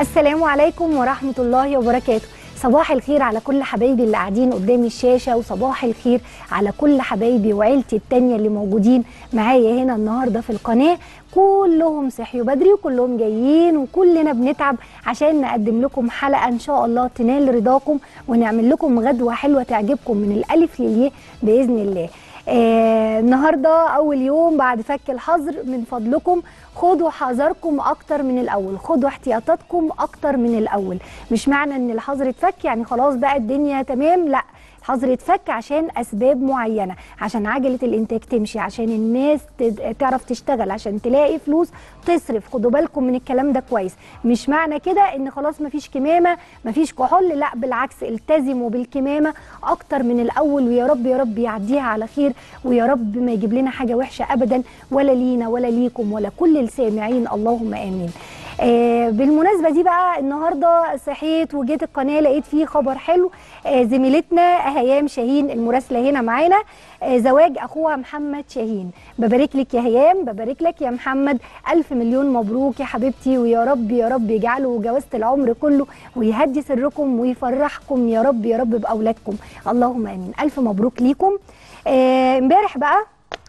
السلام عليكم ورحمة الله وبركاته. صباح الخير على كل حبايبي اللي قاعدين قدام الشاشة وصباح الخير على كل حبايبي وعيلتي التانية اللي موجودين معايا هنا النهاردة في القناة. كلهم صحيوا بدري وكلهم جايين وكلنا بنتعب عشان نقدم لكم حلقة إن شاء الله تنال رضاكم ونعمل لكم غدوة حلوة تعجبكم من الألف للياء بإذن الله. آه النهارده أول يوم بعد فك الحظر من فضلكم خدوا حذركم أكتر من الأول خدوا احتياطاتكم أكتر من الأول. مش معنى إن الحظر اتفك يعني خلاص بقى الدنيا تمام لأ. الحظر اتفك عشان أسباب معينة عشان عجلة الإنتاج تمشي عشان الناس تعرف تشتغل عشان تلاقي فلوس تصرف. خدوا بالكم من الكلام ده كويس. مش معنى كده إن خلاص مفيش كمامة مفيش كحول لأ بالعكس التزموا بالكمامة أكتر من الأول ويا رب يا رب يعديها على خير ويا رب ما يجيب لنا حاجة وحشة ابدا ولا لينا ولا ليكم ولا كل السامعين. اللهم آمين. بالمناسبة دي بقى النهارده صحيت وجيت القناة لقيت فيه خبر حلو. آه زميلتنا هيام شاهين المراسلة هنا معانا. آه زواج أخوها محمد شاهين. ببارك لك يا هيام ببارك لك يا محمد. ألف مليون مبروك يا حبيبتي ويا رب يا رب يجعله جوازة العمر كله ويهدي سركم ويفرحكم. يا رب يا رب بأولادكم. اللهم آمين. ألف مبروك ليكم. آه، امبارح بقى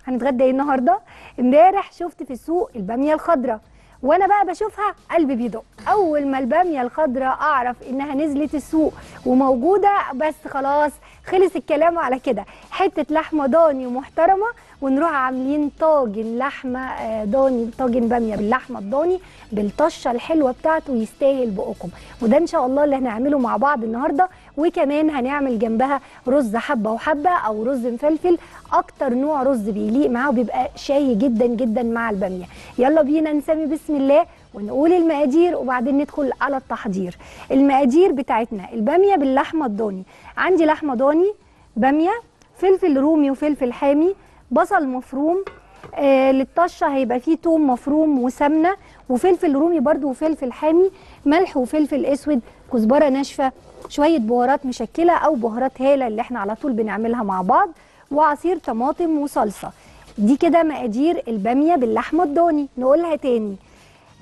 هنتغدى إيه النهارده؟ امبارح شفت في السوق البامية الخضراء. وأنا بقى بشوفها قلبي بيدق. اول ما الباميه الخضراء اعرف انها نزلت السوق وموجوده بس خلاص خلص الكلام على كده. حتة لحمة ضاني محترمة ونروح عاملين طاجن لحمة آه، ضاني طاجن بامية باللحمة الضاني بالطشة الحلوة بتاعته يستاهل بقكم. وده إن شاء الله اللي هنعمله مع بعض النهارده. وكمان هنعمل جنبها رز حبة وحبة أو رز مفلفل أكتر نوع رز بيليق معاه وبيبقى شاي جدا جدا مع البامية. يلا بينا نسمي بسم الله ونقول المقادير وبعدين ندخل على التحضير. المقادير بتاعتنا البامية باللحمة الضاني. عندي لحمة ضاني بامية فلفل رومي وفلفل حامي بصل مفروم آه للطشة هيبقى فيه توم مفروم وسمنة وفلفل رومي برده وفلفل حامي ملح وفلفل أسود كزبرة ناشفة شوية بهارات مشكلة أو بهارات هالة اللي إحنا على طول بنعملها مع بعض وعصير طماطم وصلصة. دي كده مقادير البامية باللحمة الضاني. نقولها تاني.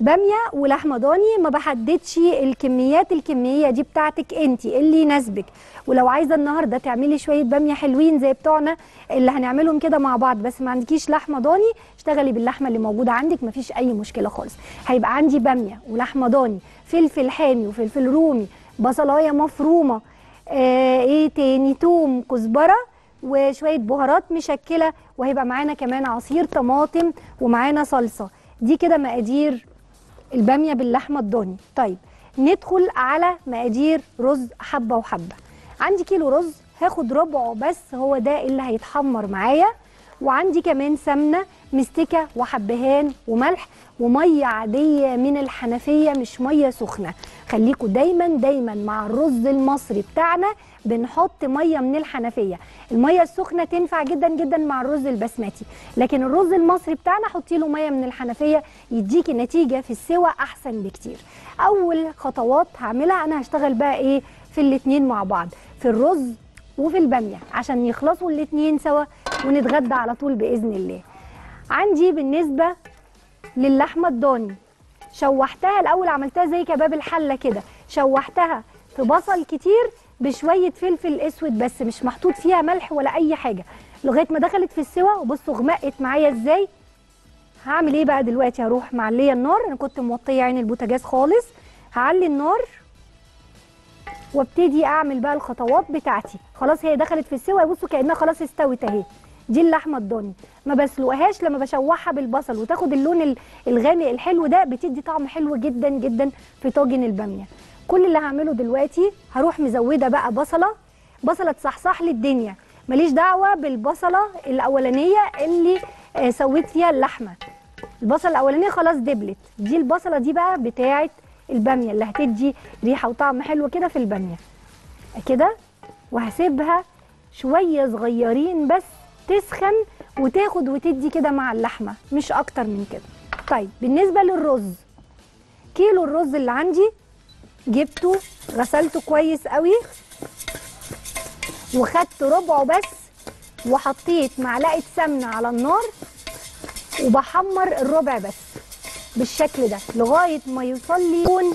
بامية ولحمة ضاني ما بحددش الكميات الكمية دي بتاعتك أنت اللي يناسبك. ولو عايزة النهارده تعملي شوية بامية حلوين زي بتوعنا اللي هنعملهم كده مع بعض بس ما عندكيش لحمة ضاني اشتغلي باللحمة اللي موجودة عندك مفيش أي مشكلة خالص. هيبقى عندي بامية ولحمة ضاني فلفل حامي وفلفل رومي بصلاية مفرومة. آه إيه تاني؟ توم كزبرة وشوية بهارات مشكلة. وهيبقى معانا كمان عصير طماطم ومعانا صلصة. دي كده مقادير البامية باللحمة الضاني. طيب ندخل على مقادير رز حبة وحبة. عندي كيلو رز هاخد ربعه بس هو ده اللي هيتحمر معايا. وعندي كمان سمنة مستكة وحبهان وملح ومية عادية من الحنفية مش مية سخنة. خليكوا دايما دايما مع الرز المصري بتاعنا. بنحط مية من الحنفية. المية السخنة تنفع جدا جدا مع الرز البسمتي. لكن الرز المصري بتاعنا حطي له مية من الحنفية يديكي نتيجة في السوى أحسن بكتير. أول خطوات هعملها أنا هشتغل بقى إيه؟ في الاتنين مع بعض. في الرز وفي البامية عشان يخلصوا الاتنين سوا ونتغدى على طول بإذن الله. عندي بالنسبة للحمة الضاني. شوحتها الأول عملتها زي كباب الحلة كده. شوحتها في بصل كتير بشوية فلفل أسود بس مش محطوط فيها ملح ولا أي حاجة. لغاية ما دخلت في السوا وبصوا غمقت معايا إزاي. هعمل إيه بقى دلوقتي؟ هروح معلية النار. أنا كنت موطية عين البوتاجاز خالص. هعلي النار. وابتدي اعمل بقى الخطوات بتاعتي. خلاص هي دخلت في السوا بصوا كأنها خلاص استوت اهي. دي اللحمه الضاني. ما بسلقهاش لما بشوحها بالبصل. وتاخد اللون ال- الغامق الحلو ده بتدي طعم حلو جدا جدا في طاجن البامية. كل اللي هعمله دلوقتي هروح مزودة بقى بصلة بصلة تصحصح لي الدنيا. ماليش دعوة بالبصلة الأولانية اللي آه، سويت فيها اللحمة. البصلة الأولانية خلاص دبلت. دي البصلة دي بقى بتاعه البامية اللي هتدي ريحة وطعم حلو كده في البامية. كده وهسيبها شوية صغيرين بس تسخن وتاخد وتدي كده مع اللحمة مش أكتر من كده. طيب بالنسبة للرز كيلو الرز اللي عندي جبته غسلته كويس قوي وخدت ربعه بس وحطيت معلقة سمنة على النار وبحمر الربع بس. بالشكل ده لغاية ما يوصل لي لون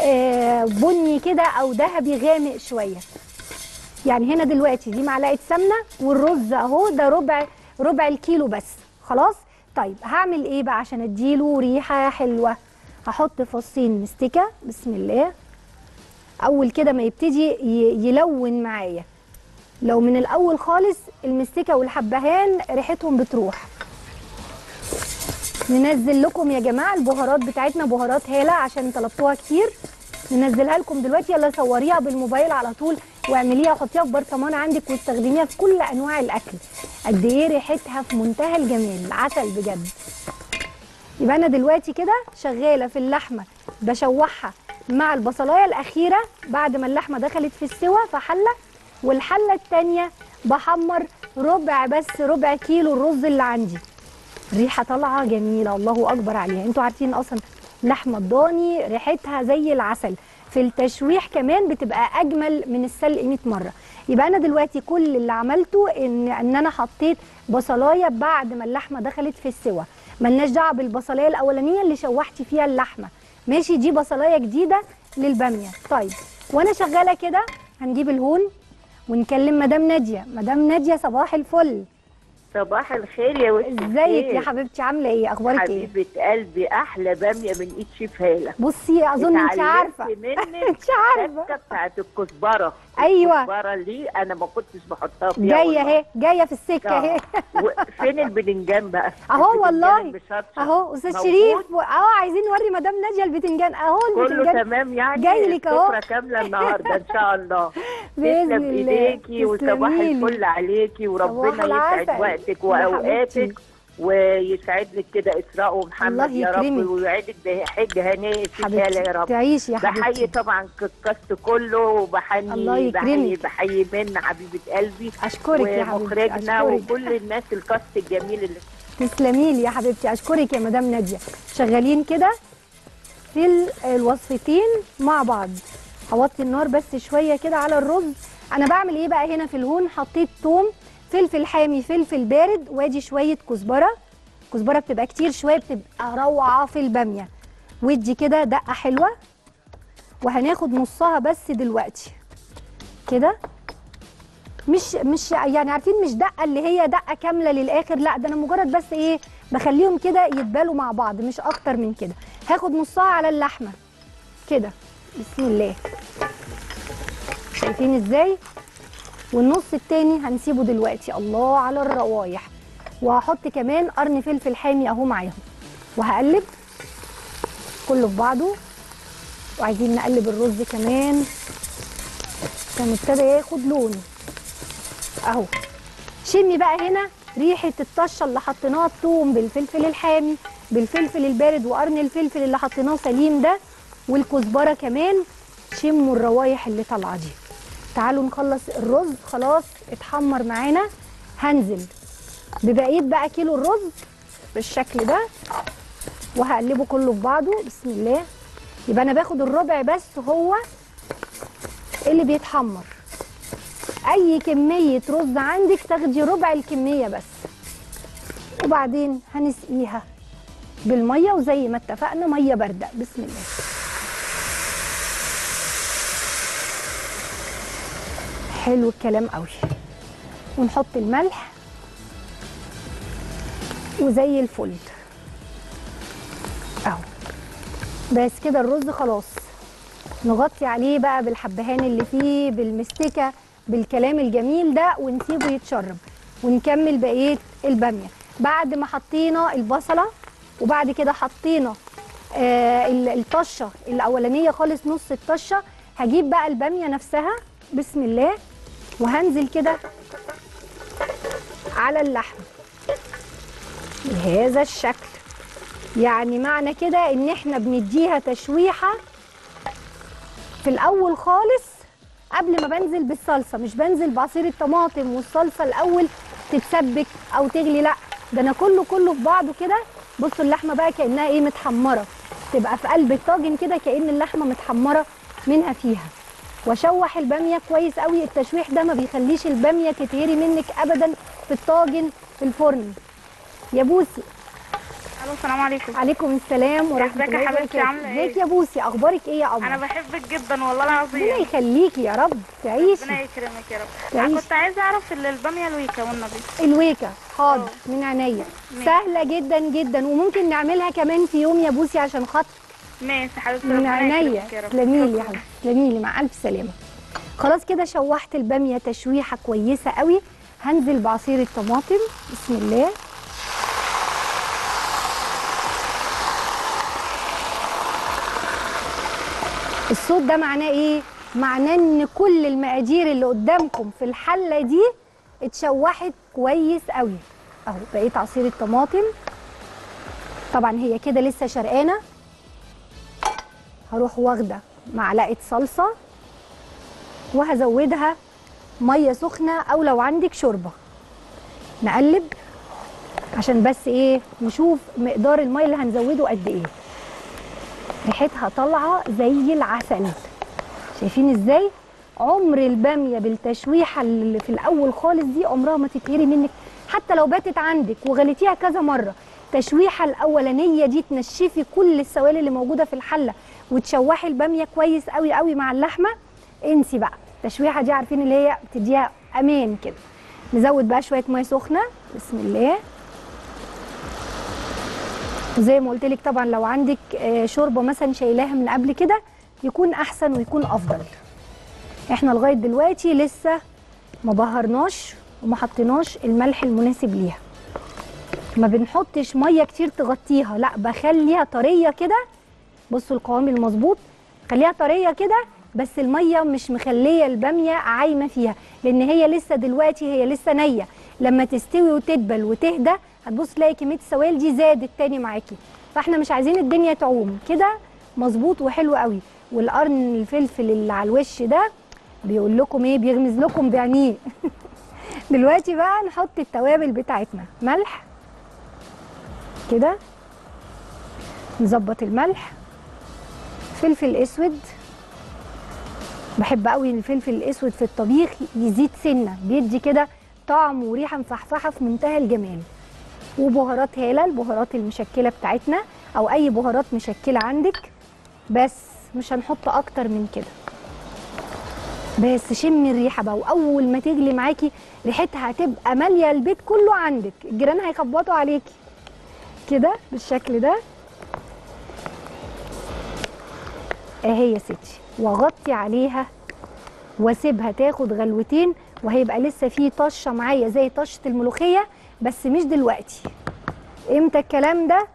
آه، بني كده أو ذهبي غامق شوية. يعني هنا دلوقتي دي معلقة سمنة والرز أهو ده ربع ربع الكيلو بس. خلاص؟ طيب هعمل إيه بقى عشان أديله ريحة حلوة؟ هحط فصين مستكة بسم الله. أول كده ما يبتدي يلون معايا. لو من الأول خالص المستكة والحبهان ريحتهم بتروح. ننزل لكم يا جماعة البهارات بتاعتنا بهارات هالة عشان طلبتوها كتير. ننزلها لكم دلوقتي يلا صوريها بالموبايل على طول واعمليها حطيها في برطمان عندك واستخدميها في كل أنواع الأكل. قد إيه ريحتها في منتهى الجمال عسل بجد. يبقى أنا دلوقتي كده شغالة في اللحمة بشوحها مع البصلاية الأخيرة بعد ما اللحمة دخلت في السوا في حله والحلة الثانية بحمر ربع بس ربع كيلو الرز اللي عندي. ريحة طالعة جميلة الله أكبر عليها. أنتوا عارفين أصلا لحمه الضاني ريحتها زي العسل. في التشويح كمان بتبقى أجمل من السلق 100 مرة. يبقى أنا دلوقتي كل اللي عملته إن إن أنا حطيت بصلاية بعد ما اللحمة دخلت في السوا. ملناش دعوة بالبصلاية الأولانية اللي شوحتي فيها اللحمة. ماشي دي بصلاية جديدة للبامية. طيب وأنا شغالة كده هنجيب الهون ونكلم مدام نادية. مدام نادية صباح الفل. صباح الخير يا وش ازيك يا حبيبتي عاملة إيه؟ أخبارك إيه؟ حبيبة قلبي أحلى بامية من إيد شيف هاله بصي أظن انت عارفة. انت عارفة. بتاعت الكزبرة. أيوة. الكزبره دي أنا ما كنتش بحطها فيها جاية. أهي جاية في السكة آه. أهي فين البدنجان بقى أهو والله أهو أستاذ؟ شريف أهو عايزين نوري مدام ناديه البتنجان أهو كله البتنجان تمام يعني جاي لك. السفرة كاملة النهارده إن شاء الله تسلم الله. وصباح. الفل عليكي وربنا. يسعد وقتك وأوقاتك. ويسعد لك كده اسراء ومحمد يا رب يكرمك. ويوعدك بحجه هنيه فيها يا رب. تعيشي يا بحيي حبيبتي. طبعا الكاست كله وبحني الله بحيي يكرمك. بحيي من حبيبة قلبي. أشكرك يا حبيبتي ومخرجنا وكل الناس الكاست الجميل اللي تسلمي لي يا حبيبتي. أشكرك يا مدام ناديه شغالين كده في ال- الوصفتين مع بعض. هوطي النار بس شوية كده على الرز. أنا بعمل إيه بقى هنا في الهون؟ حطيت توم فلفل حامي فلفل بارد وادي شوية كزبرة. كزبرة بتبقى كتير شوية بتبقى روعة في البامية. ودي كده دقة حلوة. وهناخد نصها بس دلوقتي. كده؟ مش مش يعني عارفين مش دقة اللي هي دقة كاملة للآخر لا ده أنا مجرد بس إيه بخليهم كده يتبالوا مع بعض مش أكتر من كده. هاخد نصها على اللحمة. كده. بسم الله. شايفين إزاي؟ والنص التاني هنسيبه دلوقتي. الله على الروايح. وهحط كمان قرن فلفل حامي أهو معاهم. وهقلب كله في بعضه. وعايزين نقلب الرز كمان. عشان ابتدى ياخد لون. أهو. شمي بقى هنا. ريحة الطشة اللي حطيناها الثوم بالفلفل الحامي بالفلفل البارد وقرن الفلفل اللي حطيناه سليم ده والكزبرة كمان. شموا الروايح اللي طالعة دي. تعالوا نخلص الرز خلاص اتحمر معانا هنزل. ببقية بقى كيلو الرز بالشكل ده وهقلبه كله في بعضه بسم الله. يبقى أنا باخد الربع بس هو اللي بيتحمر. أي كمية رز عندك تاخدي ربع الكمية بس. وبعدين هنسقيها بالمية وزي ما اتفقنا مية باردة. بسم الله. حلو الكلام قوي. ونحط الملح وزي الفل. اهو. بس كده الرز خلاص. نغطي عليه بقى بالحبهان اللي فيه بالمستكة بالكلام الجميل ده ونسيبه يتشرب. ونكمل بقية البامية. بعد ما حطينا البصلة وبعد كده حطينا آه ال- الطشة الأولانية خالص نص الطشة هجيب بقى البامية نفسها. بسم الله. وهنزل كده على اللحم. بهذا الشكل. يعني معنى كده إن إحنا بنديها تشويحة في الأول خالص قبل ما بنزل بالصلصة. مش بنزل بعصير الطماطم والصلصة الأول تتسبك أو تغلي لأ. ده أنا كله كله في بعضه كده. بصوا اللحمة بقى كأنها إيه متحمرة. تبقى في قلب الطاجن كده كأن اللحمة متحمرة منها فيها. واشوح البامية كويس قوي. التشويح ده ما بيخليش البامية تتهري منك ابدا في الطاجن في الفرن. يا بوسي. ألو السلام عليكم. عليكم السلام ورحمة ازيك يا الله حبيبتي؟ وبركاته. عاملة إيه؟ ازيك يا بوسي؟ أخبارك إيه يا أنا قمر بحبك جدا والله ربنا العظيم يخليكي يا رب. تعيشي. ربنا يكرمك يا رب. تعيشي. أنا كنت عايزة أعرف ال- البامية الويكا والنبي الويكه حاضر. من عينيا. سهلة جدا جدا. وممكن نعملها كمان في يوم يا بوسي عشان خاطر ماشي حبيبتي من عينيا. تسلمي لي يا. حبيبتي تسلمي لي مع ألف سلامة. خلاص كده شوحت الباميه تشويحة كويسة قوي. هنزل بعصير الطماطم. بسم الله. الصوت ده معناه إيه؟ معناه إن كل المقادير اللي قدامكم في الحلة دي اتشوحت كويس قوي. أهو بقيت عصير الطماطم. طبعا هي كده لسه شرقانة. هروح واخده معلقة صلصة وهزودها مية سخنة أو لو عندك شوربة. نقلب عشان بس إيه نشوف مقدار المية اللي هنزوده قد إيه. ريحتها طالعة زي العسل. شايفين إزاي؟ عمر البامية بالتشويحة اللي في الأول خالص دي عمرها ما تتهري منك. حتى لو باتت عندك وغليتيها كذا مرة التشويحه الأولانية دي تنشفي كل السوائل اللي موجودة في الحلة. وتشوحي البامية كويس قوي قوي مع اللحمة. انسي بقى التشويحه دي عارفين اللي هي بتديها أمان كده. نزود بقى شوية مية سخنة. بسم الله. وزي ما قلت لك طبعا لو عندك آه، شوربة مثلا شايلاها من قبل كده يكون أحسن ويكون أفضل. إحنا لغاية دلوقتي لسه ما بهرناش وما حطيناش الملح المناسب ليها. ما بنحطش مية كتير تغطيها لا بخليها طرية كده بصوا القوام المظبوط خليها طرية كده بس المية مش مخلية البامية عايمة فيها لأن هي لسه دلوقتي هي لسه نية. لما تستوي وتدبل وتهدى هتبص تلاقي كمية السوائل دي زادت تاني معاكي. فإحنا مش عايزين الدنيا تعوم. كده مظبوط وحلو قوي. والقرن الفلفل اللي على الوش ده بيقول لكم إيه؟ بيغمز لكم بعينيه. دلوقتي بقى نحط التوابل بتاعتنا. ملح. كده. نظبط الملح. فلفل اسود بحب قوي الفلفل الأسود في الطبيخ يزيد سنة بيدي كده طعم وريحة مفحفحه في منتهى الجمال. وبهارات هالة البهارات المشكلة بتاعتنا أو أي بهارات مشكلة عندك. بس مش هنحط أكتر من كده. بس شمي الريحة بقى وأول ما تغلي معاكي ريحتها هتبقى مالية البيت كله عندك. الجيران هيخبطوا عليكي. كده بالشكل ده اهي يا ستي؟ واغطي عليها واسيبها تاخد غلوتين وهيبقى لسه فيه طشة معايا زي طشة الملوخية بس مش دلوقتي. إمتى الكلام ده؟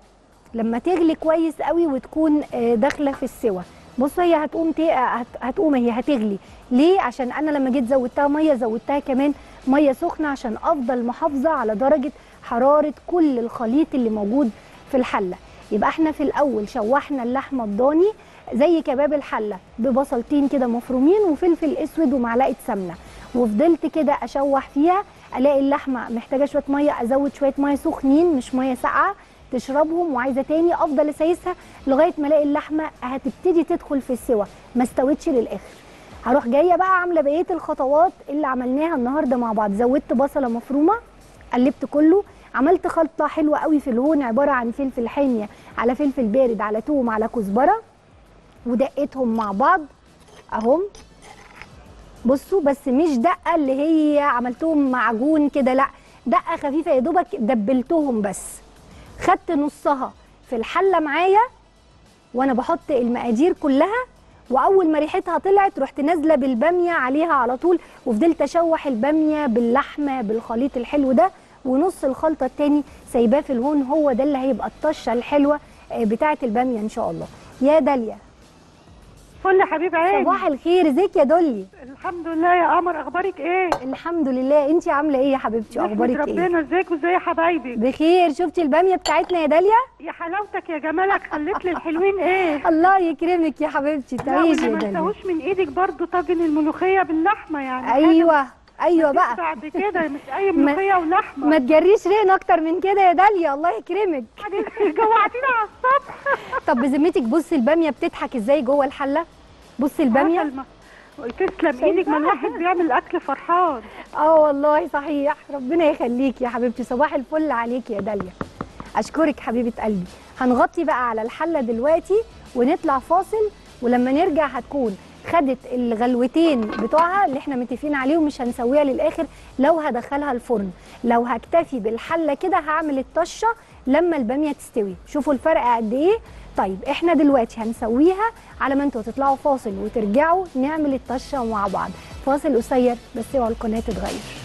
لما تغلي كويس قوي وتكون آه، داخلة في السوى بص هي هتقوم تي... هت... هتقوم هي هتغلي. ليه؟ عشان أنا لما جيت زودتها مية زودتها كمان مية سخنة عشان أفضل محافظة على درجة حرارة كل الخليط اللي موجود في الحلة. يبقى إحنا في الأول شوحنا اللحمة الضاني زي كباب الحلة ببصلتين كده مفرومين وفلفل أسود ومعلقة سمنة. وفضلت كده أشوح فيها ألاقي اللحمة محتاجة شوية مية أزود شوية مية سخنين مش مية ساقعة تشربهم وعايزة تاني أفضل أسيسها لغاية ما ألاقي اللحمة هتبتدي تدخل في السوى ما استوتش للآخر. هروح جاية بقى عاملة بقية الخطوات اللي عملناها النهارده مع بعض. زودت بصلة مفرومة قلبت كله عملت خلطة حلوة قوي في الهون عبارة عن فلفل حامية على فلفل بارد على توم على كزبرة. ودقيتهم مع بعض. اهم. بصوا بس مش دقة اللي هي عملتهم معجون كده لا. دقة خفيفة يا دوبك دبلتهم بس. خدت نصها في الحلة معايا وأنا بحط المقادير كلها وأول ما ريحتها طلعت رحت نازلة بالبامية عليها على طول وفضلت أشوح البامية باللحمة بالخليط الحلو ده ونص الخلطة التاني سايباه في الهون هو ده اللي هيبقى الطشة الحلوة آه، بتاعة البامية إن شاء الله. يا داليا. فل يا حبيب عيني. صباح الخير ازيك يا دولي؟ الحمد لله يا قمر أخبارك إيه؟ الحمد لله. انت عاملة إيه يا حبيبتي؟ أخبارك إيه؟ ربنا إزيك وازاي حبايبي بخير. شفتي البامية بتاعتنا يا داليا؟ يا حلاوتك يا جمالك خليت لي الحلوين إيه؟ الله يكرمك يا حبيبتي. تعيشي واللي يا ما داليا. انساهوش من إيدك برضو طاجن الملوخية باللحمة يعني حاجة أيوه بقى. بعد كده مش أي ملوخية ولحمة. ما تجريش رينا أكتر من كده يا داليا الله يكرمك. جوعتينا على الصبح. طب بذمتك بصي البامية بتضحك إزاي جوه الحلة؟ بصي البامية. تسلم إيدك ما الواحد بيعمل أكل فرحان. آه والله صحيح. ربنا يخليكي يا حبيبتي. صباح الفل عليكي يا داليا. أشكرك حبيبة قلبي. هنغطي بقى على الحلة دلوقتي ونطلع فاصل ولما نرجع هتكون خدت الغلوتين بتوعها اللي إحنا متفقين عليهم مش هنسويها للآخر. لو هدخلها الفرن لو هكتفي بالحلة كده هعمل الطشة لما البامية تستوي. شوفوا الفرق قد إيه. طيب إحنا دلوقتي هنسويها على ما أنتوا تطلعوا فاصل وترجعوا نعمل الطشة مع بعض. فاصل قصير بس اوعوا القناة تتغير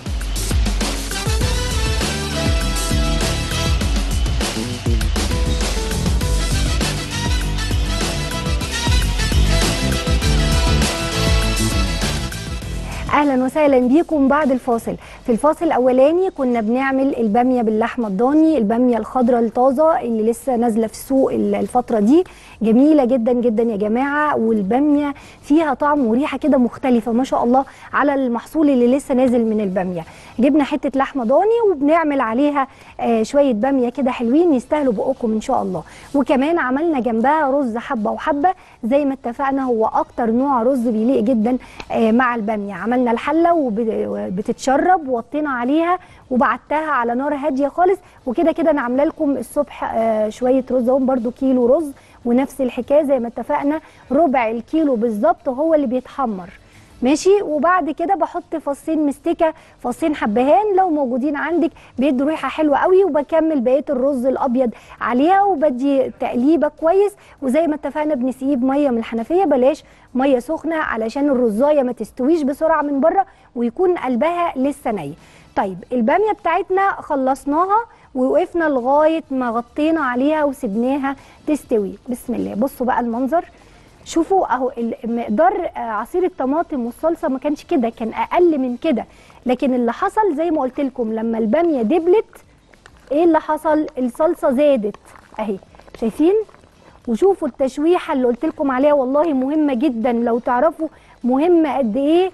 أهلا وسهلا بيكم بعد الفاصل. في الفاصل الأولاني كنا بنعمل البامية باللحمة الضاني البامية الخضراء الطازة اللي لسه نازلة في السوق ال- الفترة دي. جميلة جدا جدا يا جماعة والبامية فيها طعم وريحة كده مختلفة ما شاء الله على المحصول اللي لسه نازل من البامية. جبنا حتة لحمة ضاني وبنعمل عليها آه شوية بامية كده حلوين يستاهلوا بقكم إن شاء الله. وكمان عملنا جنبها رز حبة وحبة زي ما اتفقنا هو أكتر نوع رز بيليق جدا آه مع البامية. عملنا الحلة وبتتشرب ووطينا عليها وبعتها على نار هادية خالص وكده كده أنا عاملة لكم الصبح آه شوية رز اهم برده كيلو رز ونفس الحكاية. زي ما اتفقنا ربع الكيلو بالظبط هو اللي بيتحمر. ماشي؟ وبعد كده بحط فصين مستكة فصين حبهان لو موجودين عندك بيدوا ريحة حلوة قوي وبكمل بقية الرز الأبيض عليها وبدي تقليبة كويس. وزي ما اتفقنا بنسقيه بمية من الحنفية بلاش مية سخنة علشان الرزاية ما تستويش بسرعة من بره ويكون قلبها لسه ني. طيب البامية بتاعتنا خلصناها ووقفنا لغاية ما غطينا عليها وسبناها تستوي. بسم الله. بصوا بقى المنظر. شوفوا أهو مقدار عصير الطماطم والصلصة ما كانش كده كان أقل من كده. لكن اللي حصل زي ما قلت لكم لما البامية دبلت إيه اللي حصل؟ الصلصة زادت. أهي شايفين؟ وشوفوا التشويحة اللي قلت لكم عليها والله مهمة جدا. لو تعرفوا مهمة قد إيه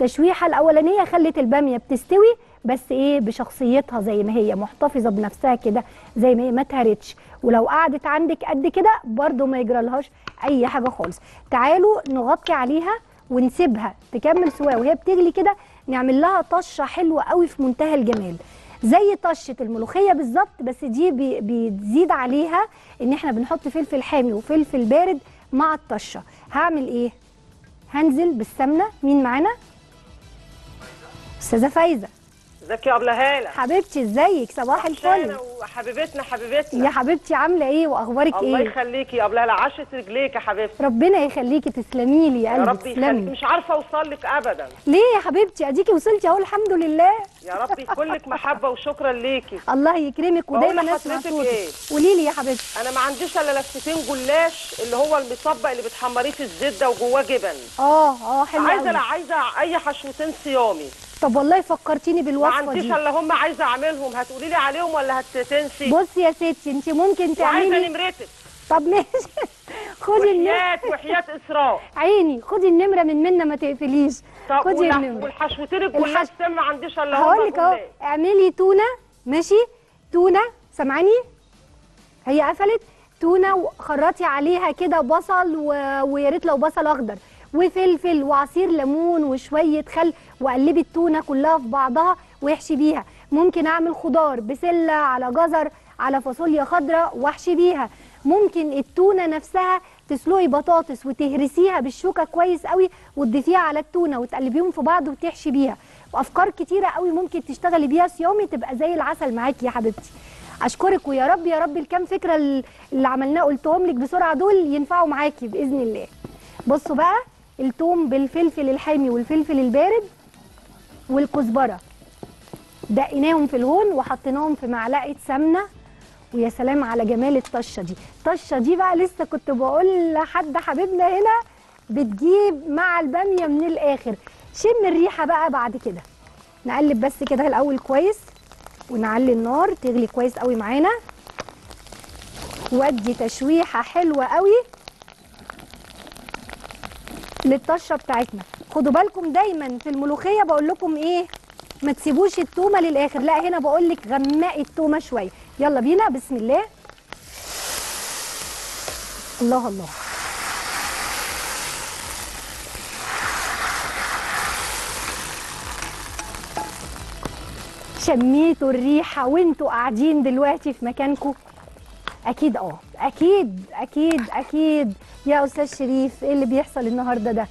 التشويحة الأولانية خلت البامية بتستوي بس إيه بشخصيتها زي ما هي محتفظة بنفسها كده زي ما هي ما اتهرتش ولو قعدت عندك قد كده برده ما يجرالهاش أي حاجة خالص. تعالوا نغطي عليها ونسيبها تكمل سواها. وهي بتغلي كده نعمل لها طشة حلوة قوي في منتهى الجمال. زي طشة الملوخية بالظبط بس دي بي بيزيد عليها إن إحنا بنحط فلفل حامي وفلفل بارد مع الطشة. هعمل إيه؟ هنزل بالسمنة. مين معانا؟ أستاذة فايزة. ازيك يا ابله هاله. حبيبتي ازيك؟ صباح الفل. وحبيبتنا حبيبتنا. يا حبيبتي عاملة إيه؟ وأخبارك الله إيه؟ يخليكي يا ابله هاله عاشت رجليك يا حبيبتي. ربنا يخليكي تسلمي لي يا قلبي رب تسلمي. مش عارفة أوصل لك ابدا. ليه يا حبيبتي؟ أديكي وصلتي أهو الحمد لله. يا رب كلك محبة وشكرا ليكي. الله يكرمك ودايما اسمع صوتك إيه؟ قولي لي يا حبيبتي. أنا ما عنديش إلا لفتين جلاش اللي هو المصبق اللي بتحمريه في الزيت ده وجواه جبن. آه آه حلو عايزة عايزة أي حشوتين صيامي. طب والله فكرتيني ما بالوصفة عنديش دي. إلا هم عايزة أعملهم. هتقولي لي عليهم ولا هتنسي بصي يا ستي انت ممكن وعايزة تعملي نمرتك طب ماشي. خدي النمره وحياه وحياة إسراء. عيني خدي النمرة من منا ما تقفليش. طب خدي النمرة. والحشوتين الجلاش الحش- ما عنديش إلا هم هقول لك أهو. اعملي تونة ماشي؟ تونة سامعاني؟ هي قفلت. تونة وخرطي عليها كده بصل و... ويا ريت لو بصل أخضر. وفلفل وعصير ليمون وشوية خل وقلبي التونة كلها في بعضها وأحشي بيها. ممكن أعمل خضار بسلة على جزر على فاصوليا خضراء وأحشي بيها. ممكن التونة نفسها تسلقي بطاطس وتهرسيها بالشوكة كويس قوي وتضيفيها على التونة وتقلبيهم في بعض وتحشي بيها. وافكار كتيرة قوي ممكن تشتغلي بيها صيامي تبقى زي العسل معاكي يا حبيبتي. اشكرك ويا رب يا رب الكام فكرة اللي عملناه قلتهم لك بسرعة دول ينفعوا معاكي بإذن الله. بصوا بقى التوم بالفلفل الحامي والفلفل البارد والكزبرة. دقيناهم في الهون وحطيناهم في معلقة سمنة. ويا سلام على جمال الطشة دي. الطشه دي بقى لسه كنت بقول لحد حبيبنا هنا بتجيب مع البامية من الآخر. شم الريحة بقى بعد كده. نقلب بس كده الأول كويس ونعلي النار تغلي كويس قوي معانا. وادي تشويحة حلوة قوي. للطشة بتاعتنا. خدوا بالكم دايما في الملوخية بقول لكم إيه؟ ما تسيبوش التومة للآخر. لا هنا بقول لك غمقي التومة شوية. يلا بينا. بسم الله. الله الله. شميتوا الريحة وانتوا قاعدين دلوقتي في مكانكم؟ أكيد آه. أكيد أكيد أكيد. يا أستاذ شريف إيه اللي بيحصل النهارده ده؟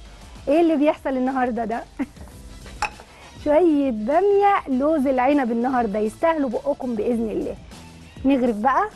إيه اللي بيحصل النهارده ده؟ شوية بامية لوز العنب النهارده يستاهلوا بقكم بإذن الله. نغرف بقى.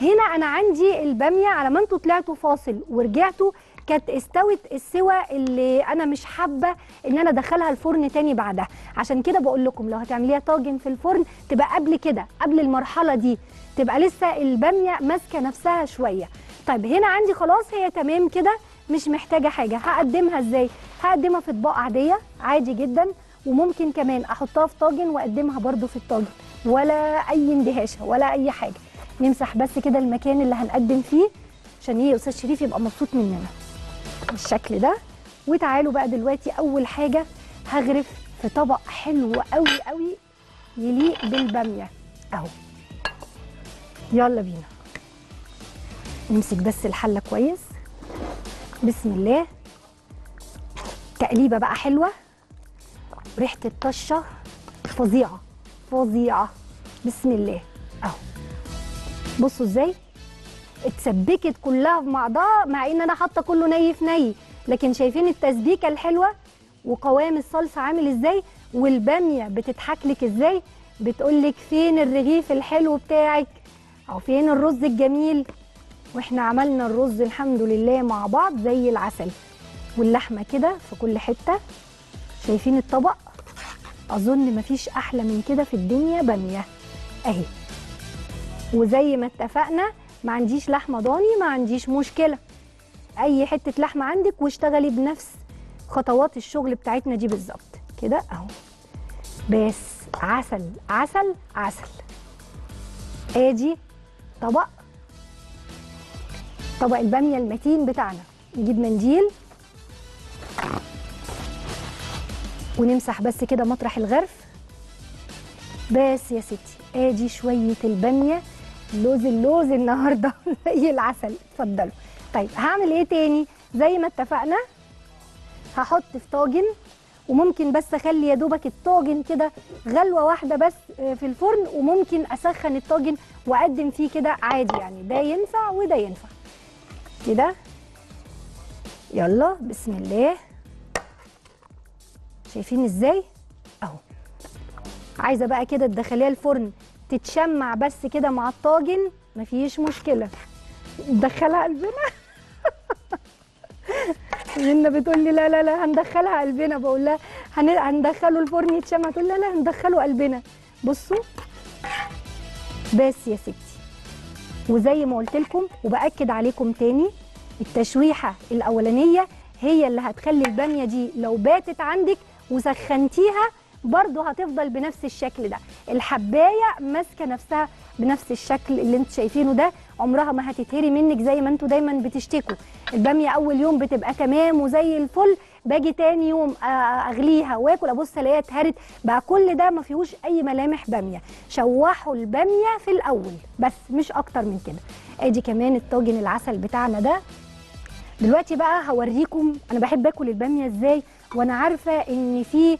هنا أنا عندي البامية على ما أنتوا طلعتوا فاصل ورجعتوا كانت استوت السوى اللي أنا مش حابة إن أنا أدخلها الفرن تاني بعدها. عشان كده بقول لكم لو هتعمليها طاجن في الفرن تبقى قبل كده قبل المرحلة دي. تبقى لسه البامية ماسكة نفسها شوية. طيب هنا عندي خلاص هي تمام كده مش محتاجة حاجة. هقدمها إزاي؟ هقدمها في اطباق عادية عادي جدا وممكن كمان أحطها في طاجن وأقدمها برده في الطاجن. ولا أي اندهاشه ولا أي حاجة. نمسح بس كده المكان اللي هنقدم فيه عشان إيه يا أستاذ شريف يبقى مبسوط مننا. بالشكل ده. وتعالوا بقى دلوقتي أول حاجة هغرف في طبق حلو قوي قوي يليق بالبامية. أهو. يلا بينا. نمسك بس الحلة كويس. بسم الله. تقليبة بقى حلوة. ريحة الطشة فظيعة فظيعة. بسم الله. أهو. بصوا إزاي؟ اتسبكت كلها في بعضها مع إن أنا حاطة كله ني في ني لكن شايفين التسبيكة الحلوة؟ وقوام الصلصة عامل إزاي؟ والبامية بتضحك لك إزاي؟ بتقول لك فين الرغيف الحلو بتاعك؟ أو فين الرز الجميل؟ وإحنا عملنا الرز الحمد لله مع بعض زي العسل. واللحمة كده في كل حتة. شايفين الطبق؟ أظن مفيش أحلى من كده في الدنيا بامية. أهي. وزي ما اتفقنا ما عنديش لحمة ضاني ما عنديش مشكلة. أي حتة لحمة عندك واشتغلي بنفس خطوات الشغل بتاعتنا دي بالظبط. كده أهو. بس عسل عسل عسل. آدي طبق. طبق البامية المتين بتاعنا. نجيب منديل. ونمسح بس كده مطرح الغرف. بس يا ستي آدي شوية البامية. لوز اللوز النهارده زي العسل. اتفضلوا. طيب هعمل إيه تاني؟ زي ما اتفقنا هحط في طاجن. وممكن بس اخلي يا دوبك الطاجن كده غلوة واحدة بس في الفرن وممكن اسخن الطاجن واقدم فيه كده عادي يعني. ده ينفع وده ينفع. كده؟ يلا بسم الله. شايفين إزاي؟ اهو. عايزة بقى كده تدخليها الفرن تتشمع بس كده مع الطاجن؟ مفيش مشكلة. ندخلها قلبنا منى بتقول لي لا لا لا هندخلها قلبنا. بقول لها هن- هندخله الفرن يتشمع تقول لا لا هندخله قلبنا. بصوا. بس يا ستي. وزي ما قلت لكم وبأكد عليكم تاني التشويحة الأولانية هي اللي هتخلي البامية دي لو باتت عندك وسخنتيها برضه هتفضل بنفس الشكل ده. الحباية ماسكة نفسها بنفس الشكل اللي أنتوا شايفينه ده. عمرها ما هتتهري منك زي ما أنتوا دايما بتشتكوا. البامية أول يوم بتبقى تمام وزي الفل باجي تاني يوم آه، أغليها وآكل أبص ألاقيها اتهرت. بقى كل ده ما فيهوش أي ملامح بامية. شوحوا البامية في الأول بس مش أكتر من كده. آدي كمان الطاجن العسل بتاعنا ده. دلوقتي بقى هوريكم أنا بحب آكل البامية إزاي وأنا عارفة إن في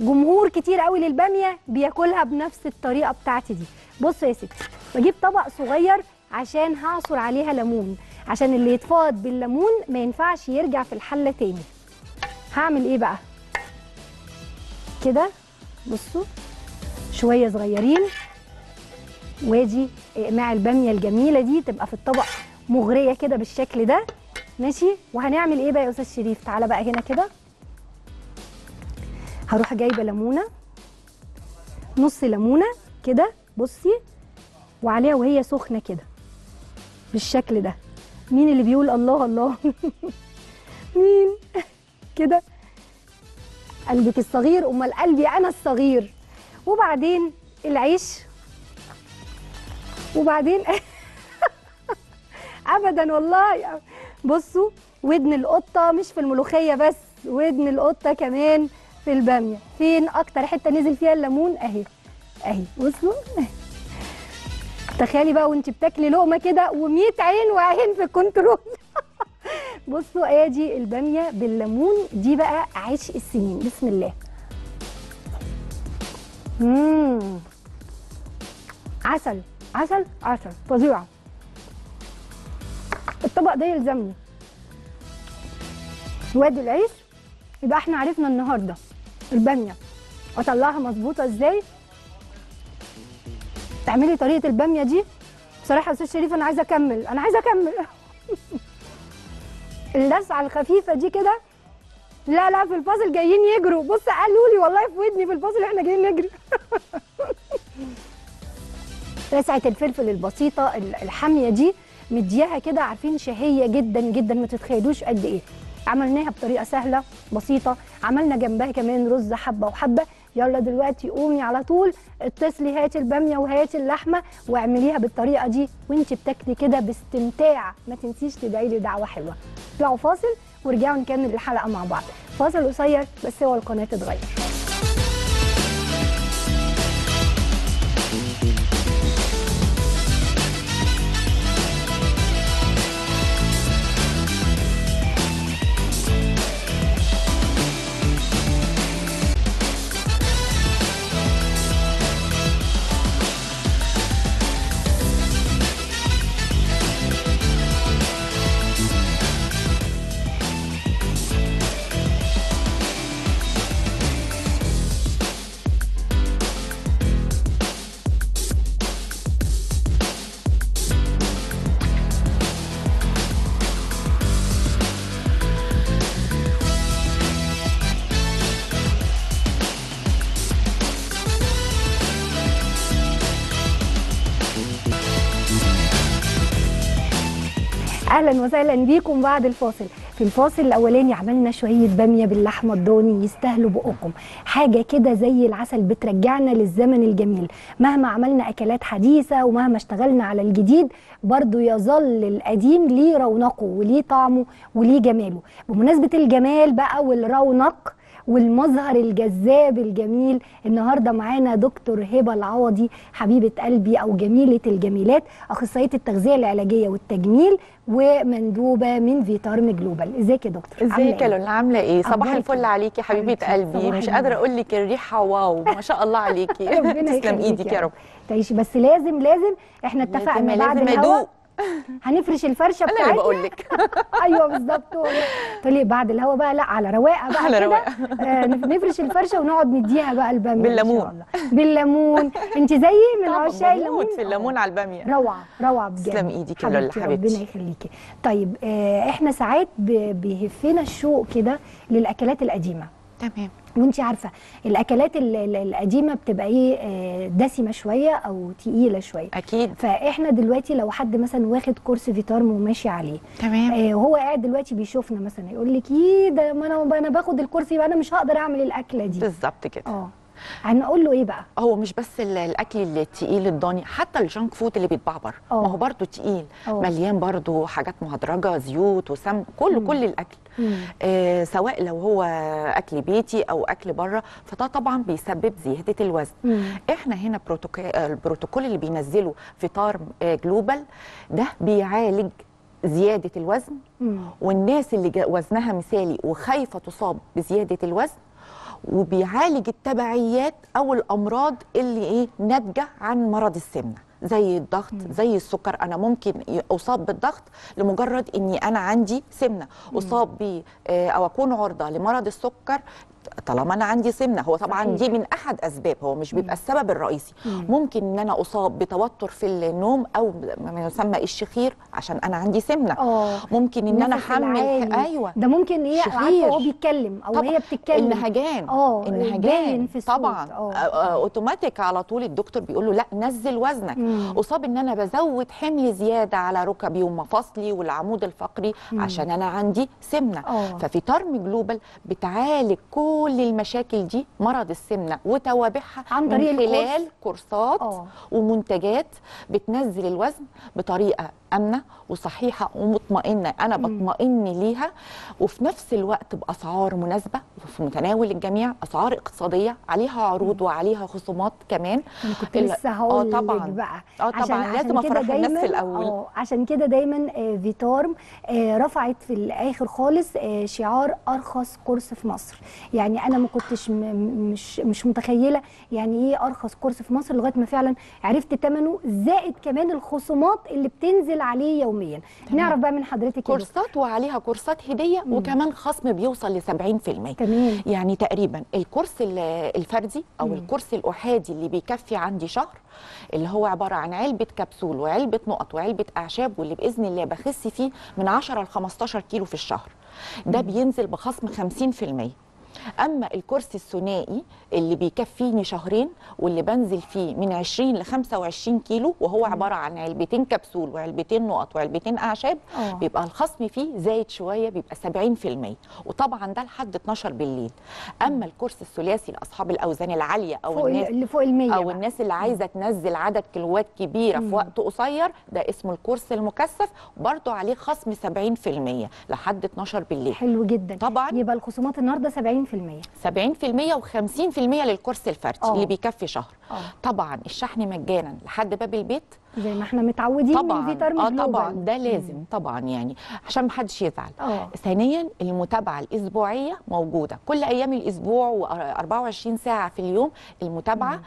جمهور كتير قوي للبامية بياكلها بنفس الطريقة بتاعتي دي. بصوا يا ستي بجيب طبق صغير عشان هعصر عليها ليمون. عشان اللي يتفاض بالليمون ما ينفعش يرجع في الحلة تاني. هعمل إيه بقى؟ كده بصوا شوية صغيرين. وادي اقماع البامية الجميلة دي تبقى في الطبق مغرية كده بالشكل ده. ماشي؟ وهنعمل إيه بقى يا أستاذ شريف؟ تعالى بقى هنا كده. هروح جايبة ليمونة نص ليمونة كده بصي وعليها وهي سخنة كده. بالشكل ده. مين اللي بيقول الله الله؟ مين؟ كده. قلبك الصغير أمال قلبي أنا الصغير. وبعدين العيش. وبعدين ابدا والله. بصوا ودن القطة مش في الملوخية بس ودن القطة كمان في البامية. فين؟ أكتر حتة نزل فيها الليمون؟ أهي. أهي. بصوا. تخيلي بقى وانت بتاكلي لقمة كده و100 عين وعين في الكنترول. بصوا ادي البامية بالليمون دي بقى عيش السنين. بسم الله. امم عسل عسل عسل. فظيعه الطبق ده يلزمني. وادي العيش. يبقى إحنا عرفنا النهارده البامية. أطلعها مظبوطة إزاي؟ تعملي طريقة البامية دي؟ بصراحة يا أستاذ شريف أنا عايزة أكمل أنا عايزة أكمل. اللسعة الخفيفة دي كده؟ لا لا في الفاصل جايين يجروا. بص قالوا لي والله في ودني في الفاصل إحنا جايين نجري. لسعة الفلفل البسيطة ال- الحامية دي مدياها كده عارفين شهية جدا جدا ما تتخيلوش قد إيه. عملناها بطريقة سهلة بسيطة. عملنا جنبها كمان رز حبة وحبة. يلا دلوقتي قومي على طول اتصلي هاتي البامية وهاتي اللحمة واعمليها بالطريقة دي وانت بتاكلي كده باستمتاع. ما تنسيش تدعي لي دعوة حلوة. اطلعوا فاصل ورجعوا نكمل الحلقة مع بعض. فاصل قصير بس هو القناة تتغير وسهلا بيكم بعد الفاصل. في الفاصل الأولاني عملنا شوية بامية باللحمة الضاني يستاهلوا بقكم. حاجة كده زي العسل بترجعنا للزمن الجميل. مهما عملنا أكلات حديثة ومهما اشتغلنا على الجديد برضو يظل القديم ليه رونقه وليه طعمه وليه جماله. بمناسبة الجمال بقى والرونق والمظهر الجذاب الجميل. النهارده معانا دكتور هبة العوضي حبيبة قلبي أو جميلة الجميلات أخصائية التغذية العلاجية والتجميل ومندوبة من فيتارم جلوبال إزيك يا دكتور؟ إزيك يا إيه؟ لولو؟ عاملة إيه؟ صباح الفل إيه؟ عليكي حبيبة قلبي. مش. قادرة أقول لك الريحة wow. ما شاء الله عليكي. تسلم إيدك يا رب. تعيشي. بس لازم لازم إحنا اتفقنا بعد الهوا. هنفرش الفرشة أنا اللي بتاعتنا. بقول لك أيوه بالظبط. تقولي بعد الهوا بقى لا على رواقة بقى على كده. رواقة. آه نف- نفرش الفرشة ونقعد نديها بقى البامية بالليمون. بالليمون. انت زيي من عشاق الليمون؟ في الليمون على البامية. روعة روعة بجد. تسلم إيدك يا حبيبتي،. ربنا يخليكي. طيب آه إحنا ساعات بيهفنا الشوق كده للأكلات القديمة. تمام. وانت عارفة الأكلات ال- ال- القديمة بتبقى إيه آه، دسمة شوية أو تقيلة شوية. أكيد. فإحنا دلوقتي لو حد مثلا واخد كورس فيتارم وماشي عليه تمام. آه وهو قاعد دلوقتي بيشوفنا مثلا يقول لك إيه ده ما أنا أنا باخد الكورس يبقى أنا مش هقدر أعمل الأكلة دي. بالظبط كده. آه. هنقول له إيه بقى هو مش بس ال- الأكل التقيل الضاني حتى ال junk food اللي بيتبعبر آه. ما هو برضه تقيل آه. مليان برضه حاجات مهدرجة زيوت وسمن كله كل الأكل مم. آه سواء لو هو أكل بيتي أو أكل بره فده طبعا بيسبب زيادة الوزن مم. إحنا هنا بروتوكول البروتوكول اللي بينزله فيتار آه، جلوبال ده بيعالج زيادة الوزن مم. والناس اللي وزنها مثالي وخايفة تصاب بزيادة الوزن وبيعالج التبعيات أو الأمراض اللي إيه ناتجة عن مرض السمنة زي الضغط زي السكر. أنا ممكن أصاب بالضغط لمجرد إني أنا عندي سمنة. أصاب ب آه، أو أكون عرضة لمرض السكر طالما أنا عندي سمنة هو طبعا صحيح. دي من أحد أسباب هو مش بيبقى السبب الرئيسي ممكن إن أنا أصاب بتوتر في النوم أو ما يسمى الشخير عشان أنا عندي سمنة آه ممكن إن أنا العالي. أيوه ده ممكن إيه. عارفة هو بيتكلم أو طبعاً. هي بتتكلم النهجان آه النهجان في الصوت. طبعا آه آه، آه، أوتوماتيك على طول الدكتور بيقول له لا نزل وزنك مم. أصاب إن أنا بزود حمل زيادة على ركبي ومفاصلي والعمود الفقري عشان أنا عندي سمنة آه. ففي ترم جلوبال بتعالج كل المشاكل دي مرض السمنة وتوابعها عن من طريق الكورس. خلال كورسات آه. ومنتجات بتنزل الوزن بطريقة أمنة وصحيحة ومطمئنة. أنا بطمئن ليها وفي نفس الوقت بأسعار مناسبة وفي متناول الجميع أسعار اقتصادية عليها عروض وعليها خصومات كمان. أنا كنت لسه هقول آه لك طبعا. بقى. آه طبعا. لازم كده افرح الناس في الأول. آه عشان كده دايما آه، فيتارم آه، رفعت في الآخر خالص آه، شعار أرخص كورس في مصر. يعني أنا ما كنتش مش مش متخيلة يعني إيه أرخص كورس في مصر لغاية ما فعلا عرفت ثمنه زائد كمان الخصومات اللي بتنزل عليه يوميا. نعرف بقى من حضرتك دكتور. كورسات وعليها كورسات هدية وكمان خصم بيوصل ل 70% تمام. يعني تقريبا الكورس ال- الفردي أو مم. الكورس الأحادي اللي بيكفي عندي شهر اللي هو عبارة عن علبة كبسول وعلبة نقط وعلبة أعشاب واللي بإذن الله بخس فيه من 10 ل 15 كيلو في الشهر. ده بينزل بخصم 50% أما الكورس الثنائي اللي بيكفيني شهرين واللي بنزل فيه من 20 ل 25 كيلو وهو عبارة عن علبتين كبسول وعلبتين نقط وعلبتين أعشاب آه. بيبقى الخصم فيه زايد شوية بيبقى 70% وطبعا ده لحد 12 بالليل. أما الكورس الثلاثي لأصحاب الأوزان العالية أو فوق ال- الناس اللي فوق ال 100 أو بقى. الناس اللي عايزة تنزل عدد كيلوات كبيرة. في وقت قصير ده اسمه الكورس المكثف برضه عليه خصم 70% لحد 12 بالليل. حلو جدا. طبعا يبقى الخصومات النهارده 70% 70% و50% للكورس الفردي آه. اللي بيكفي شهر. آه. طبعا الشحن مجانا لحد باب البيت. زي ما إحنا متعودين من طبعا. فيتارم آه. طبعا. ده لازم طبعا يعني عشان ما حدش يزعل. آه. ثانيا المتابعة الأسبوعية موجودة. كل أيام الأسبوع و24 ساعة في اليوم المتابعة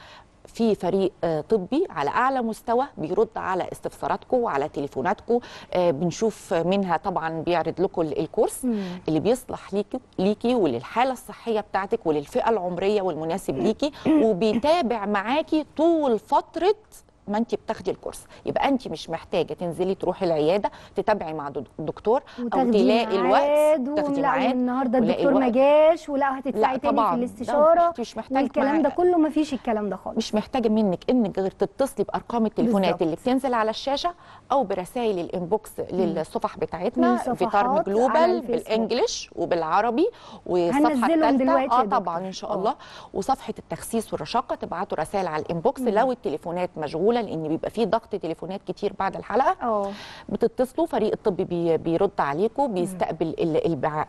في فريق آه، طبي على أعلى مستوى بيرد على استفساراتكم وعلى تليفوناتكم آه، بنشوف منها طبعا بيعرض لكم ال- الكورس مم. اللي بيصلح ليكي ليكي وللحالة الصحية بتاعتك وللفئة العمرية والمناسب ليكي وبيتابع معاكي طول فترة ما انت بتاخدي الكورس يبقى انت مش محتاجة تنزلي تروحي العيادة تتابعي مع دك- دكتور أو تلاقي الوقت تاخدي ميعاد النهارده الدكتور ما. جاش ولا هتدفعي لا تاني في الاستشارة مش محتاج والكلام ده كله ما فيش الكلام ده خالص مش محتاجة منك انك غير تتصلي بأرقام التليفونات. اللي بتنزل على الشاشة أو برسائل ال inbox للصفح بتاعتنا فيتارم على جلوبال. بال English وبالعربي والصفحه الثالثه آه. طبعا إن شاء. الله وصفحة التخسيس والرشاقة تبعتوا رسائل على ال inbox. لو التليفونات مشغولة لأن بيبقى فيه ضغط تليفونات كتير بعد الحلقة. آه بتتصلوا فريق الطبي بي بيرد عليكم بيستقبل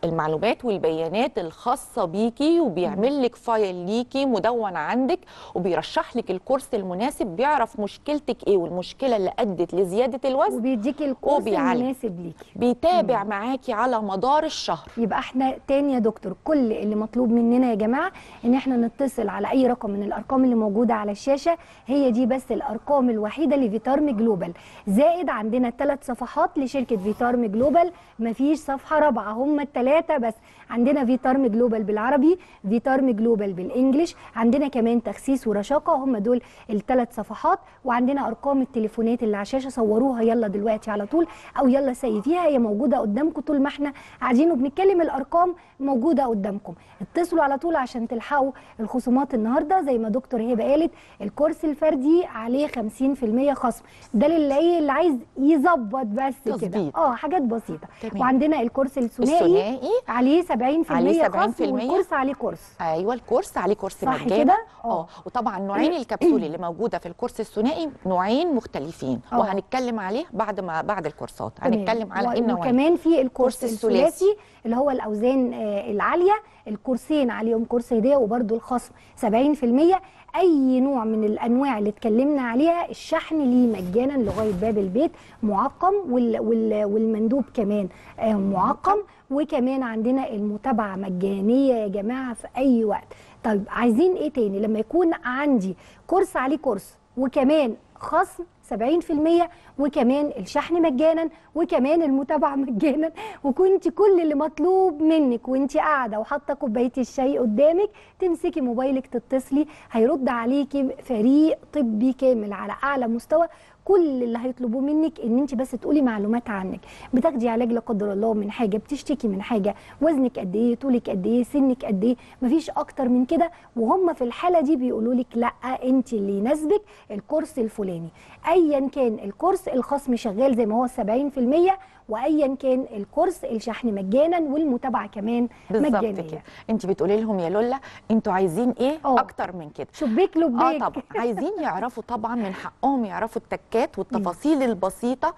المعلومات والبيانات الخاصة بيكي وبيعمل لك file ليكي مدون عندك وبيرشح لك ال course المناسب بيعرف مشكلتك إيه والمشكلة اللي أدت لزيادة الوزن وبيديكي ال course وبيعلم. المناسب ليكي. بيتابع معاكي على مدار الشهر. يبقى إحنا تاني يا دكتور كل اللي مطلوب مننا يا جماعة إن إحنا نتصل على أي رقم من الأرقام اللي موجودة على الشاشة هي دي بس الأرقام الوحيده لفيتارم جلوبال. زائد عندنا ثلاث صفحات لشركة فيتارم جلوبال. مفيش صفحة رابعة هم الثلاثه بس. عندنا فيتارم جلوبال بالعربي فيتارم جلوبال بال English عندنا كمان تخسيس ورشاقة هم دول الثلاث صفحات. وعندنا أرقام التليفونات اللي على الشاشه صوروها يلا دلوقتي على طول أو يلا سيفيها هي موجودة قدامكم طول ما إحنا قاعدين وبنتكلم. الأرقام موجودة قدامكم. اتصلوا على طول عشان تلحقوا الخصومات النهارده. زي ما دكتور هبة قالت الكورس الفردي عليه 50% خصم. ده للي اللي عايز يظبط بس كده. آه حاجات بسيطة. تمام. وعندنا الكورس الثنائي الثنائي. عليه 70% عليه خصم 70% والكورس عليه كورس أيوه الكورس عليه كورس مجانا؟ آه. آه وطبعا نوعين الكبسول اللي موجودة في الكورس الثنائي نوعين مختلفين آه. وهنتكلم عليه بعد ما بعد الكورسات. هنتكلم على إيه النوعين وكمان في الكورس. الثلاثي اللي هو الأوزان آه، العالية الكورسين عليهم كورس هديه وبرده الخصم 70% أي نوع من الأنواع اللي اتكلمنا عليها الشحن ليه مجانا لغاية باب البيت معقم وال وال والمندوب كمان آه، معقم. وكمان عندنا المتابعة مجانية يا جماعة في أي وقت. طيب عايزين إيه تاني؟ لما يكون عندي كورس عليه كورس وكمان خصم 70% وكمان الشحن مجانا وكمان المتابعة مجانا. وكنت كل اللي مطلوب منك وانت قاعدة وحاطة كوباية الشاي قدامك تمسكي موبايلك تتصلي هيرد عليكي فريق طبي كامل على أعلى مستوى. كل اللي هيطلبوه منك إن أنت بس تقولي معلومات عنك. بتاخدي علاج لا قدر الله من حاجة بتشتكي من حاجة. وزنك قد إيه طولك قد إيه سنك قد إيه. مفيش أكتر من كده. وهم في الحالة دي بيقولوا لك لأ أنت اللي يناسبك الكورس الفلاني. ايا كان الكورس الخصم شغال زي ما هو 70% وايا كان الكورس الشحن مجانا والمتابعة كمان بالظبط مجانية. كده. انت بتقولي لهم يا لولا أنتوا عايزين إيه؟ آه. أكتر من كده. شبيك آه لبيك طبعا عايزين يعرفوا طبعا من حقهم يعرفوا التكات والتفاصيل البسيطة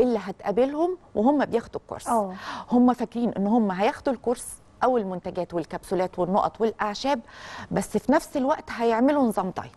اللي هتقابلهم وهم بياخدوا الكورس. آه. هم فاكرين إن هم هياخدوا الكورس أو المنتجات والكبسولات والنقط والأعشاب بس في نفس الوقت هيعملوا نظام دايت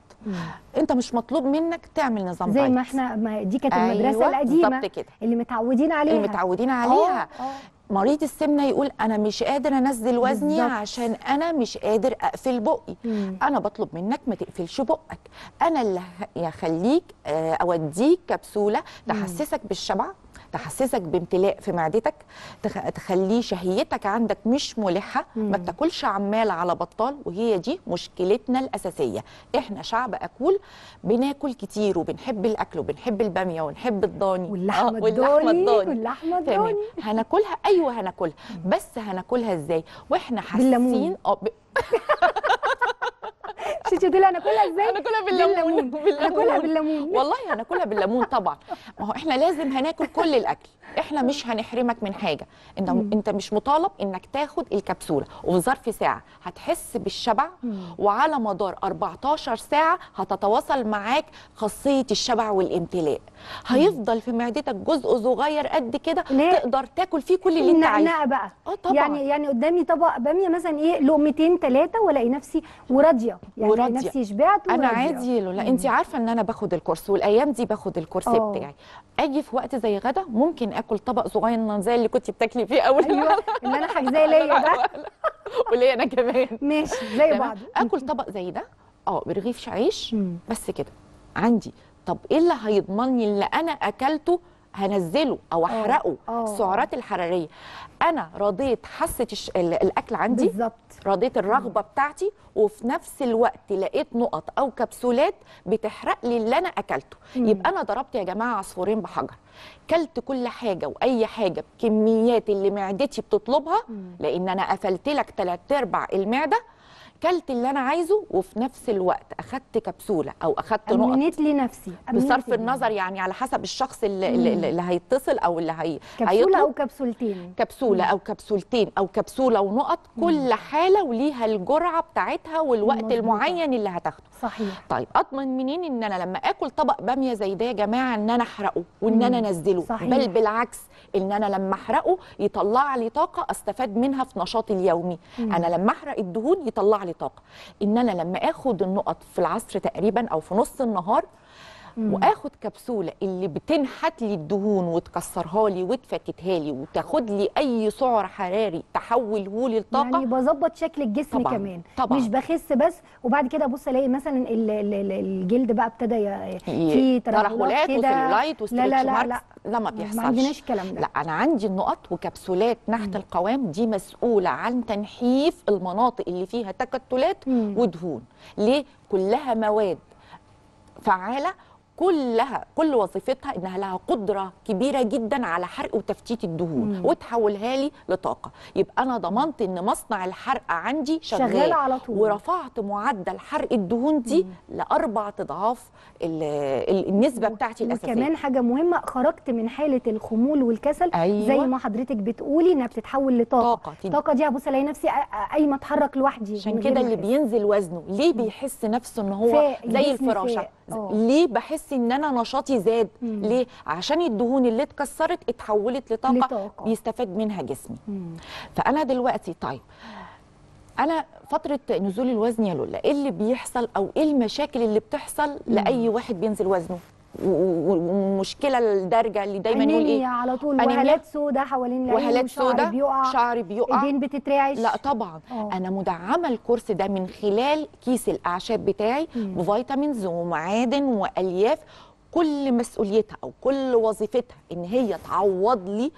انت مش مطلوب منك تعمل نظام زي دايت ما إحنا ما دي كانت أيوة، المدرسة القديمة بالظبط كده. اللي متعودين عليها. اللي متعودين عليها. آه، آه. مريض السمنة يقول أنا مش قادر أنزل وزني بالظبط. عشان أنا مش قادر أقفل بقي. مم. أنا بطلب منك ما تقفلش بقك. أنا اللي ه- يخليك آه، أوديك كبسولة تحسسك بالشبع. تحسسك بامتلاء في معدتك تخ- تخليه شهيتك عندك مش ملحة ما بتاكلش عمال على بطال وهي دي مشكلتنا الأساسية. إحنا شعب أكول بناكل كتير وبنحب الأكل وبنحب البامية ونحب الضاني. واللحمة آه، واللحمة الضاني، تمام. الضاني. هناكلها؟ أيوه هناكلها. بس هناكلها إزاي؟ وإحنا. حاسين انت تقولي أنا اكلها إزاي هناكلها بالليمون هناكلها بالليمون. والله هناكلها بالليمون طبعا. ما هو إحنا لازم هناكل كل الأكل. إحنا مش هنحرمك من حاجة. أنت أنت مش مطالب إنك تاخد الكبسولة. وفي ظرف ساعة. هتحس بالشبع. وعلى مدار 14 ساعة هتتواصل معاك خاصية الشبع والامتلاء. هيفضل في معدتك جزء صغير قد كده؟ تقدر تاكل فيه كل اللي أنت عايزه. بقى. آه طبعا. يعني يعني قدامي طبق بامية مثلا إيه لقمتين ثلاثة وألاقي نفسي وراضية. يعني وراضية. نفسي شبعت أنا. عادي لولا انت عارفة إن أنا باخد الكورس والأيام دي باخد الكورس آه. بتاعي آجي في وقت زي غدا ممكن آكل طبق صغير زي اللي كنت بتاكلي فيه أول أيوه اللي أنا حاجزاه ليا ده وليه أنا كمان ماشي زي؟ بعض آكل طبق زي ده آه برغيف عيش. بس كده عندي طب إيه اللي هيضمن لي اللي أنا أكلته هنزله أو أحرقه آه. السعرات الحرارية أنا رضيت حاسه الش- الأكل عندي بالظبط. رضيت الرغبة بتاعتي وفي نفس الوقت لقيت نقط أو كبسولات بتحرق لي اللي أنا أكلته. يبقى أنا ضربت يا جماعة عصفورين بحجر. كلت كل حاجة وأي حاجة بكميات اللي معدتي بتطلبها لأن أنا قفلت لك ثلاث أرباع المعدة كلت اللي أنا عايزه وفي نفس الوقت أخدت كبسولة أو أخدت نقط. أمنيت لي نفسي أمنيت بصرف. النظر يعني على حسب الشخص اللي, اللي, اللي هيتصل أو اللي هي كبسولة. أو كبسولتين. كبسولة أو كبسولتين أو كبسولة ونقط كل حالة وليها الجرعة بتاعتها والوقت مظبوطة. المعين اللي هتاخده. صحيح. طيب اضمن منين إن أنا لما آكل طبق بامية زي ده يا جماعة إن أنا أحرقه وإن أنا أنزله. بل بالعكس إن أنا لما أحرقه يطلع لي طاقة أستفاد منها في نشاطي اليومي. أنا لما أحرق الدهون يطلع لي طاقه ان أنا لما آخد النقط في العصر تقريبا أو في نص النهار وآخد كبسولة اللي بتنحت لي الدهون وتكسرها لي وتفككها لي وتاخد لي أي سعر حراري تحوله لي لطاقة. يعني بظبط شكل الجسم طبعاً، كمان. طبعاً. مش بخس بس وبعد كده ابص الاقي مثلا ال- ال- ال- الجلد بقى ابتدى في ترهلات كده. وسيلولايت لا لا لا لا. لا ما بيحصلش. ما عندناش الكلام ده. لا أنا عندي النقط وكبسولات نحت القوام دي مسؤولة عن تنحيف المناطق اللي فيها تكتلات. ودهون. ليه؟ كلها مواد فعالة كلها كل وظيفتها إنها لها قدرة كبيرة جدا على حرق وتفتيت الدهون وتحولها لي لطاقة يبقى أنا ضمنت إن مصنع الحرق عندي شغال, شغال على طول. ورفعت معدل حرق الدهون دي لأربع أضعاف ال- ال- النسبة بتاعتي الأساسية وكمان حاجة مهمة خرجت من حالة الخمول والكسل أيوة. زي ما حضرتك بتقولي إنها بتتحول لطاقة طاقة دي. الطاقه دي هبص ألاقي نفسي قايمه أتحرك لوحدي عشان كده اللي. بينزل وزنه ليه بيحس نفسه إن هو زي الفراشة. آه. ليه بحس إن أنا نشاطي زاد. ليه؟ عشان الدهون اللي اتكسرت اتحولت لطاقة, لطاقة. بيستفاد منها جسمي. مم. فأنا دلوقتي طيب أنا فترة نزول الوزن يا لولا إيه اللي بيحصل أو إيه المشاكل اللي بتحصل لأي واحد بينزل وزنه؟ والمشكلة الدارجة اللي دايما يقول إيه؟ على طول. وهالات سودا حوالين العين وهالات سودا بيقع. شعري بيقع؟ ايدين بتترعش؟ لا طبعا. أوه. أنا مدعمة الكورس ده من خلال كيس الأعشاب بتاعي ب vitamins ومعادن وألياف. كل مسؤوليتها أو كل وظيفتها إن هي تعوض لي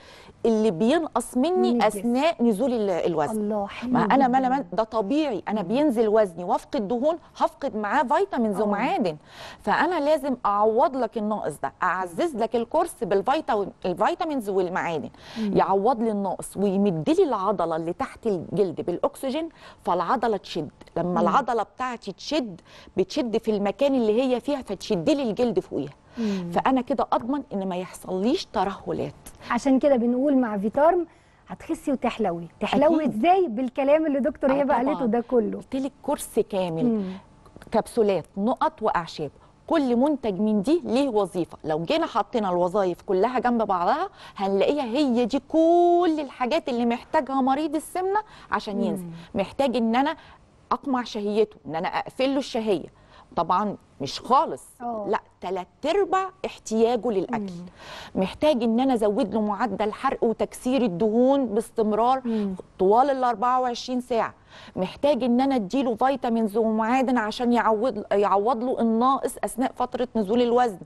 اللي بينقص من مني الجسم. أثناء نزول ال- الوزن. الله حلو ما أنا ما ده طبيعي. أنا بينزل وزني وأفقد دهون هفقد معاه vitamins آه. ومعادن. فأنا لازم أعوض لك الناقص ده. أعزز لك الكورس بال vitamins والمعادن. يعوض لي الناقص ويمد لي العضلة اللي تحت الجلد بالأكسجين فالعضلة تشد. لما العضلة بتاعتي تشد بتشد في المكان اللي هي فيها فتشد لي الجلد فوقيها. فأنا كده أضمن إن ما يحصليش ترهلات. عشان كده بنقول مع فيتارم هتخسي وتحلوي. تحلوي أكيد. إزاي؟ بالكلام اللي دكتور هبة. قالته ده كله. قلت لك كورس كامل. مم. كبسولات نقط وأعشاب. كل منتج من دي ليه وظيفة. لو جينا حطينا الوظائف كلها جنب بعضها هنلاقيها هي دي كل الحاجات اللي محتاجها مريض السمنة عشان ينزل. محتاج إن أنا أقمع شهيته إن أنا اقفل له الشهية. طبعا مش خالص. أوه. لا تلات أرباع احتياجه للأكل. محتاج إن أنا أزود له معدل حرق وتكسير الدهون باستمرار طوال ال 24 ساعة. محتاج إن أنا اديله فيتامينز ومعادن عشان يعوض يعوض له الناقص أثناء فترة نزول الوزن.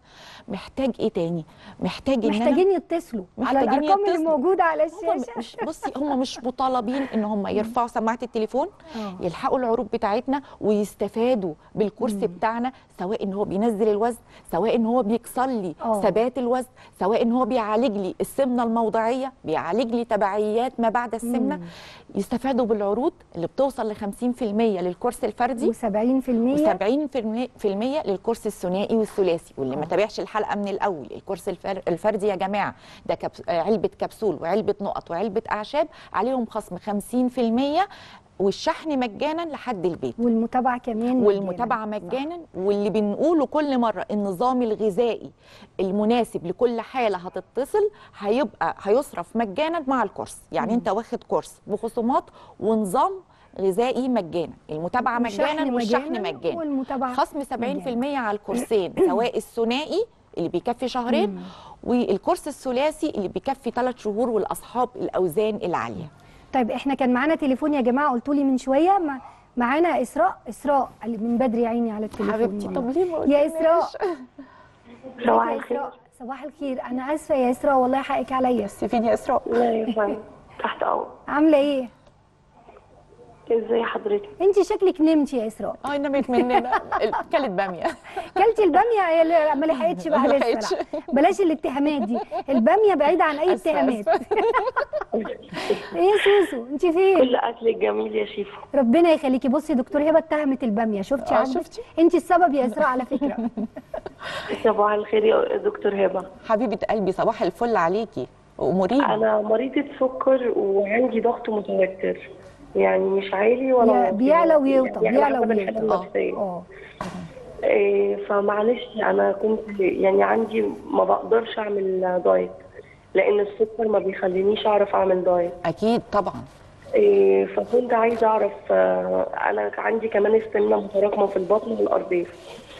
محتاج إيه تاني؟ محتاج إن محتاجين يتصلوا على محتاجين الأرقام اللي. موجودة على الشاشة. مش بصي هم مش مطالبين إن هم يرفعوا سماعة التليفون. آه. يلحقوا العروض بتاعتنا ويستفادوا بالكرسي بتاعنا. سواء إن هو بينزل الوزن سواء إن هو بيكسر لي آه. ثبات الوزن سواء إن هو بيعالج لي السمنة الموضعية بيعالج لي تبعيات ما بعد السمنة يستفادوا بالعروض اللي بتوصل ل 50% للكورس الفردي و70% و70% للكورس الثنائي والثلاثي واللي ما تابعش الحلقة من الأول. الكورس الفر... الفردي يا جماعة ده كبس... آه، علبة كبسول وعلبة نقط وعلبة أعشاب عليهم خصم 50% والشحن مجانا لحد البيت. والمتابعة كمان والمتابعة مجانا. واللي بنقوله كل مرة النظام الغذائي المناسب لكل حالة هتتصل هيبقى هيصرف مجانا مع الكورس. يعني انت واخد كورس بخصومات ونظام غذائي مجانا. المتابعة والشحن مجانا والشحن مجانا. مجانا خصم 70% على الكورسين سواء الثنائي اللي بيكفي شهرين والكورس الثلاثي اللي بيكفي ثلاث شهور والأصحاب الأوزان العالية. طيب إحنا كان معانا تليفون يا جماعة قلتوا لي من شوية مع معانا إسراء إسراء اللي من بدري يا عيني على التليفون حبيبتي. طب ليه ما يا؟ إسراء. صباح الخير. صباح الخير. أنا آسفة يا إسراء والله حقك عليا. سيبيني يا إسراء. لا يا تحت أمر عاملة إيه؟ إزاي حضرتك؟ انت شكلك نمتي يا إسراء. آه نمت مننا كلت بامية. كلتي البامية؟ هي اللي ما لحقتش بقى لسه. بلاش الاتهامات دي. البامية بعيدة عن أي اتهامات. إيه يا سوسو؟ انت فين؟ كل اكلك جميل يا شيفو. ربنا يخليكي. بصي دكتور هبة اتهمت البامية. شفتي عاجبك شفتي؟ انت السبب يا إسراء على فكرة. صباح الخير يا دكتور هبة. حبيبة قلبي صباح الفل عليكي. واموريني أنا مريضة سكر وعندي ضغط متوتر. يعني مش عالي ولا. بيعلى ويوطى يعني بيعلى ويوطى. النفسية. آه إيه، فمعلش أنا كنت يعني عندي ما بقدرش أعمل دايت لأن السكر ما بيخلينيش أعرف أعمل دايت. أكيد طبعا. إيه، فكنت عايزة أعرف آه، أنا عندي كمان السمنة متراكمة في البطن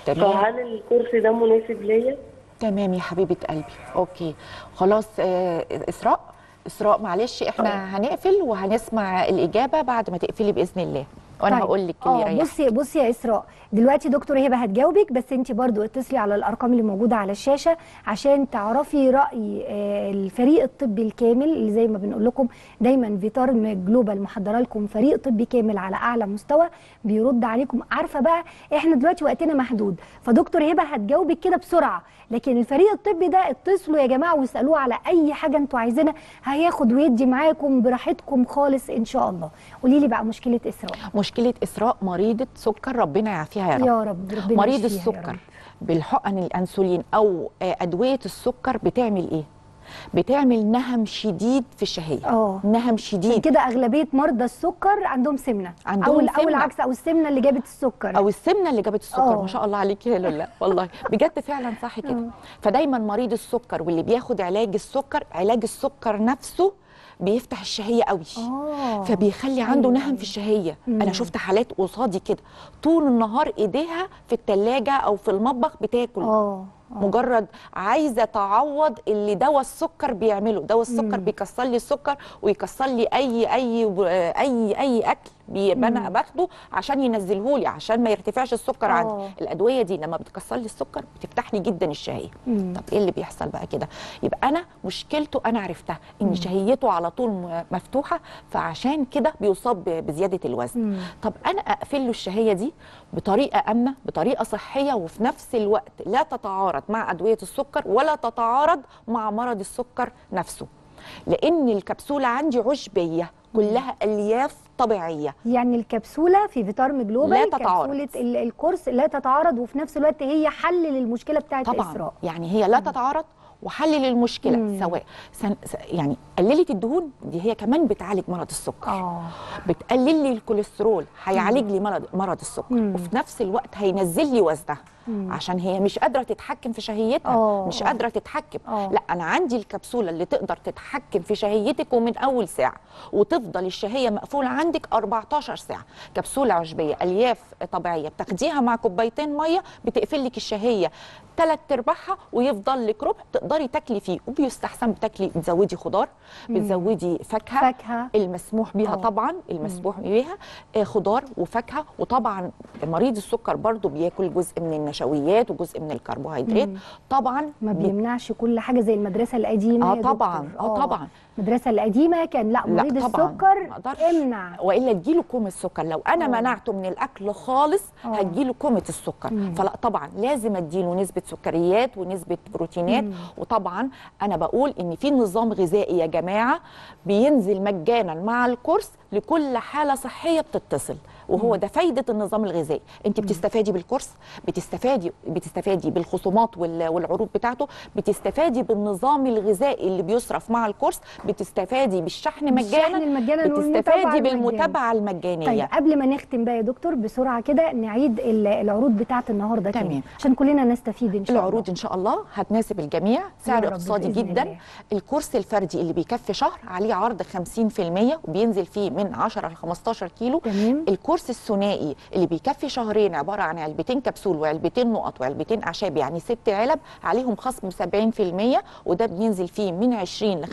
تمام. فهل الكورس ده مناسب ليا؟ تمام يا حبيبة قلبي. okay. خلاص آه إسراء؟ إسراء معلش إحنا هنقفل وهنسمع الإجابة بعد ما تقفلي بإذن الله. وأنا طيب. هقول لك اللي آه يريحك بصي بصي يا إسراء دلوقتي دكتور هبة هتجاوبك بس انت برضو اتصلي على الأرقام اللي موجودة على الشاشة عشان تعرفي رأي آه، الفريق الطبي الكامل اللي زي ما بنقول لكم دايما فيتارم جلوبال محضرة لكم فريق طبي كامل على أعلى مستوى بيرد عليكم. عارفة بقى إحنا دلوقتي وقتنا محدود فدكتور هبة هتجاوبك كده بسرعة لكن الفريق الطبي ده اتصلوا يا جماعة واسألوه على أي حاجة أنتوا عايزينها هياخد ويدي معاكم براحتكم خالص إن شاء الله. قولي لي بقى مشكلة إسراء. مشكلة إسراء مريضة سكر ربنا يعافيها. يا رب. يا رب ربنا مريض يشفيها السكر. بالحقن الأنسولين أو آه، أدوية السكر بتعمل إيه؟ بتعمل نهم شديد في الشهية. آه. نهم شديد. كده أغلبية مرضى السكر عندهم سمنة. عندهم أو ال- أو سمنة. العكس أو السمنة اللي جابت السكر. أو السمنة اللي جابت السكر. آه. ما شاء الله عليكي يا لولا والله. بجد فعلا صح كده. فدايما مريض السكر واللي بياخد علاج السكر علاج السكر نفسه بيفتح الشهية قوي. آه. فبيخلي عنده نهم في الشهية. أنا شفت حالات قصادي كده. طول النهار إيديها في التلاجة أو في المطبخ بتاكل. آه مجرد عايزة تعوض اللي دواء السكر بيعمله. دواء السكر بيكسر لي السكر ويكسر لي أي أي أي أي أكل. بيبقى أنا باخده عشان ينزله لي عشان ما يرتفعش السكر آه. عندي الأدوية دي لما بتكسر لي السكر بتفتح لي جدا الشهية. مم. طب إيه اللي بيحصل بقى كده؟ يبقى أنا مشكلته أنا عرفتها إن شهيته على طول مفتوحة فعشان كده بيصاب بزيادة الوزن. مم. طب أنا اقفل له الشهية دي بطريقة آمنة بطريقة صحية وفي نفس الوقت لا تتعارض مع أدوية السكر ولا تتعارض مع مرض السكر نفسه. لأن الكبسولة عندي عشبية كلها ألياف طبيعية. يعني الكبسولة في فيتارم جلوبال لا تتعارض. كبسولة ال- الكورس لا تتعارض وفي نفس الوقت هي حل للمشكلة بتاعت طبعا. إسراء. يعني هي لا تتعارض وحل للمشكلة مم. سواء سن س- يعني قللت الدهون دي هي كمان بتعالج مرض السكر. آه. بتقلل لي الكوليسترول هيعالج لي مرض مرض السكر. مم. وفي نفس الوقت هينزل لي وزنها. مم. عشان هي مش قادرة تتحكم في شهيتها آه، مش. قادرة تتحكم آه. لا أنا عندي الكبسولة اللي تقدر تتحكم في شهيتك ومن أول ساعة وتفضل الشهية مقفولة عندك 14 ساعة كبسولة عشبية ألياف طبيعية بتاخديها مع كوبايتين مية بتقفل لك الشهية ثلاث أرباعها ويفضل لك ربع تقدري تاكلي فيه وبيستحسن بتاكلي بتزودي خضار بتزودي فاكهة فاكهة المسموح بيها آه. طبعا المسموح بيها آه، خضار وفاكهة وطبعا مريض السكر برضو بياكل جزء من النشويات وجزء من الكربوهيدرات مم. طبعا ما بي- بيمنعش كل حاجة زي المدرسة القديمة آه طبعا دكتور. آه طبعا المدرسة القديمة كان لا لا مريض طبعاً، السكر. امنع وإلا تجيله كومة السكر لو أنا آه. منعته من الأكل خالص آه. هتجيله كومة السكر مم. فلا طبعا لازم أديله نسبة سكريات ونسبة بروتينات مم. وطبعا أنا بقول إن في نظام غذائي يا جماعة بينزل مجانا مع الكورس لكل حالة صحية بتتصل وهو ده فايدة النظام الغذائي. انت بتستفادي بالكورس بتستفادي بتستفادي بالخصومات وال- والعروض بتاعته بتستفادي بالنظام الغذائي اللي بيصرف مع الكورس بتستفادي بالشحن مجانا بتستفادي. بالمتابعة المجانية. طيب قبل ما نختم بقى يا دكتور بسرعة كده نعيد ال- العروض بتاعة النهارده تمام. عشان كلنا نستفيد إن شاء الله. العروض إن شاء الله هتناسب الجميع. سعر اقتصادي جدا. الله. الكورس الفردي اللي بيكفي شهر عليه عرض 50% وبينزل فيه من 10 ل 15 كيلو. تمام. الكورس الثنائي اللي بيكفي شهرين عبارة عن علبتين كبسول وعلبتين نقط وعلبتين أعشاب يعني ست علب عليهم خصم 70% وده بينزل فيه من 20 ل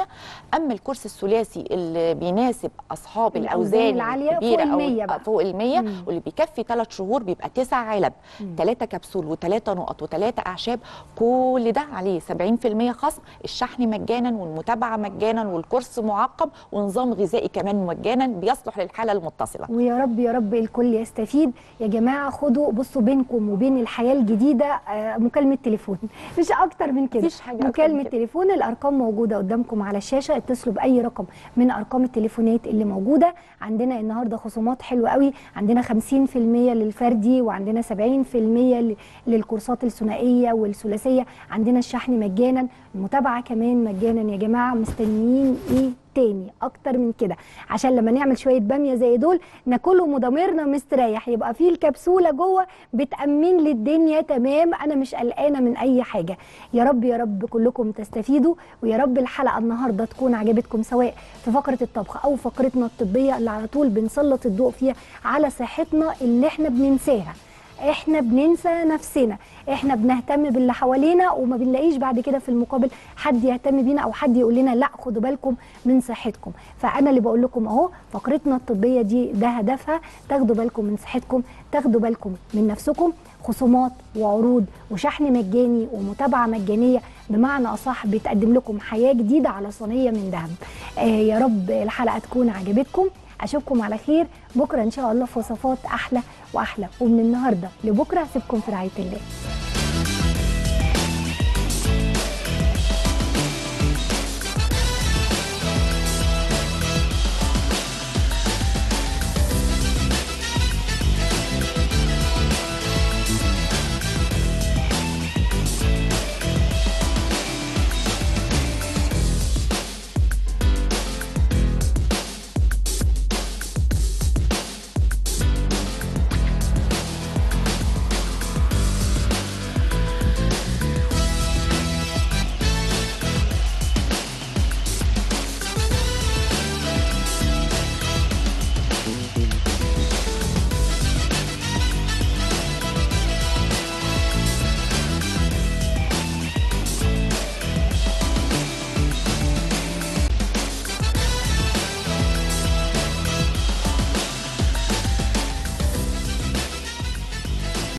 25% أما الكورس الثلاثي اللي بيناسب أصحاب الأوزان العالية فوق الكبيرة أو المية بقى. فوق ال 100 مم. واللي بيكفي ثلاث شهور بيبقى تسع علب ثلاثة كبسول وثلاثه نقط وثلاثه أعشاب كل ده عليه 70% خصم الشحن مجانا والمتابعة مجانا والكورس معقم ونظام غذائي كمان مجانا بيصلح للحالة المتصلة ويا رب يا رب الكل يستفيد. يا جماعة خدوا بصوا بينكم وبين الحياة الجديدة آه، مكالمة تليفون. مش أكتر من كده. مفيش من مكالمة. تليفون الأرقام موجودة قدامكم على الشاشة اتصلوا بأي رقم من أرقام التليفونات اللي موجودة. عندنا النهارده خصومات حلوة قوي. عندنا 50% للفردي وعندنا 70% ل- للكورسات الثنائية والثلاثية. عندنا الشحن مجانا. المتابعه كمان مجانا. يا جماعة مستنيين إيه تاني؟ أكتر من كده. عشان لما نعمل شوية بامية زي دول ناكلهم وضميرنا مستريح. يبقى في الكبسولة جوه بتأمن لي الدنيا. تمام. أنا مش قلقانة من أي حاجة. يا رب يا رب كلكم تستفيدوا. ويا رب الحلقة النهارده تكون عجبتكم سواء في فقرة الطبخ أو فقرتنا الطبية اللي على طول بنسلط الضوء فيها على صحتنا اللي إحنا بننساها. إحنا بننسى نفسنا. إحنا بنهتم باللي حوالينا وما بنلاقيش بعد كده في المقابل حد يهتم بينا أو حد يقول لنا لا خدوا بالكم من صحتكم. فأنا اللي بقول لكم أهو فقرتنا الطبية دي ده هدفها تاخدوا بالكم من صحتكم تاخدوا بالكم من نفسكم. خصومات وعروض وشحن مجاني ومتابعة مجانية بمعنى أصح بتقدم لكم حياة جديدة على صينية من ذهب. آه يا رب الحلقة تكون عجبتكم. أشوفكم على خير. بكرة إن شاء الله في وصفات أحلى وأحلى. ومن النهارده لبكرة اسيبكم في رعاية الله.